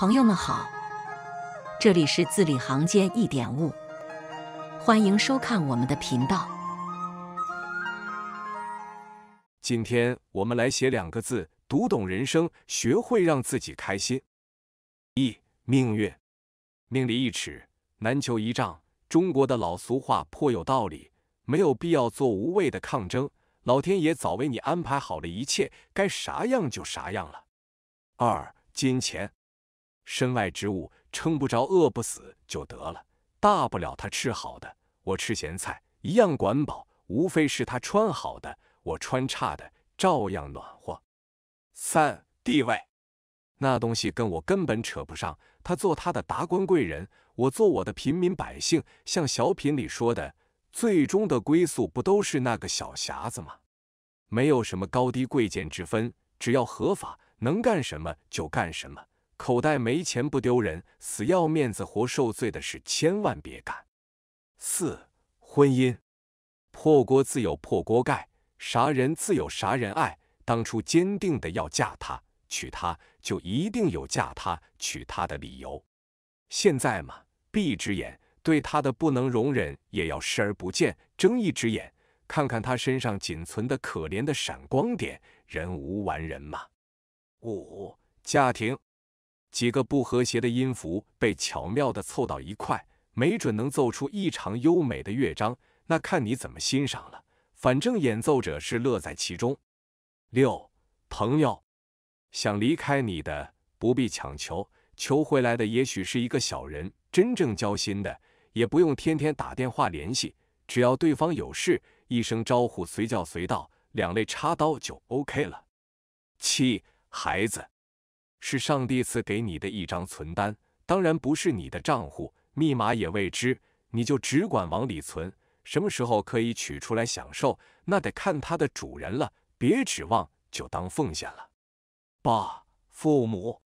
朋友们好，这里是字里行间一点悟，欢迎收看我们的频道。今天我们来写两个字，读懂人生，学会让自己开心。一命运，命里一尺，难求一丈。中国的老俗话颇有道理，没有必要做无谓的抗争，老天爷早为你安排好了一切，该啥样就啥样了。二金钱。身外之物，撑不着饿不死就得了，大不了他吃好的，我吃咸菜，一样管饱；无非是他穿好的，我穿差的，照样暖和。三地位，那东西跟我根本扯不上。他做他的达官贵人，我做我的平民百姓。像小品里说的，最终的归宿不都是那个小匣子吗？没有什么高低贵贱之分，只要合法，能干什么就干什么。口袋没钱不丢人，死要面子活受罪的事千万别干。四婚姻，破锅自有破锅盖，啥人自有啥人爱。当初坚定的要嫁他娶她，就一定有嫁他娶他的理由。现在嘛，闭一只眼，对他的不能容忍也要视而不见；睁一只眼，看看他身上仅存的可怜的闪光点。人无完人嘛。五家庭。几个不和谐的音符被巧妙地凑到一块，没准能奏出异常优美的乐章。那看你怎么欣赏了。反正演奏者是乐在其中。六朋友，想离开你的不必强求，求回来的也许是一个小人。真正交心的也不用天天打电话联系，只要对方有事，一声招呼，随叫随到，两肋插刀就 OK 了。七孩子。是上帝赐给你的一张存单，当然不是你的账户，密码也未知，你就只管往里存。什么时候可以取出来享受，那得看它的主人了。别指望就当奉献了。爸父母，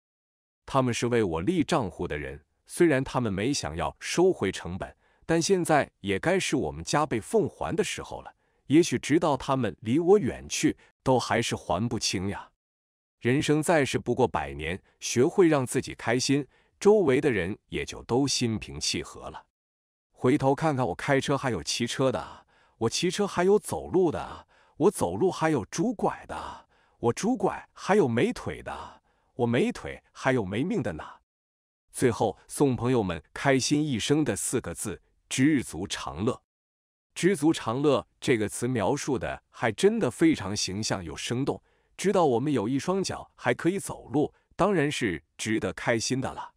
他们是为我立账户的人，虽然他们没想要收回成本，但现在也该是我们加倍奉还的时候了。也许直到他们离我远去，都还是还不清呀。人生在世不过百年，学会让自己开心，周围的人也就都心平气和了。回头看看，我开车还有骑车的，我骑车还有走路的，我走路还有拄拐的，我拄拐还有没腿的，我没腿还有没命的呢。最后送朋友们开心一生的四个字：知足常乐。知足常乐这个词描述的还真的非常形象又生动。知道我们有一双脚还可以走路，当然是值得开心的了。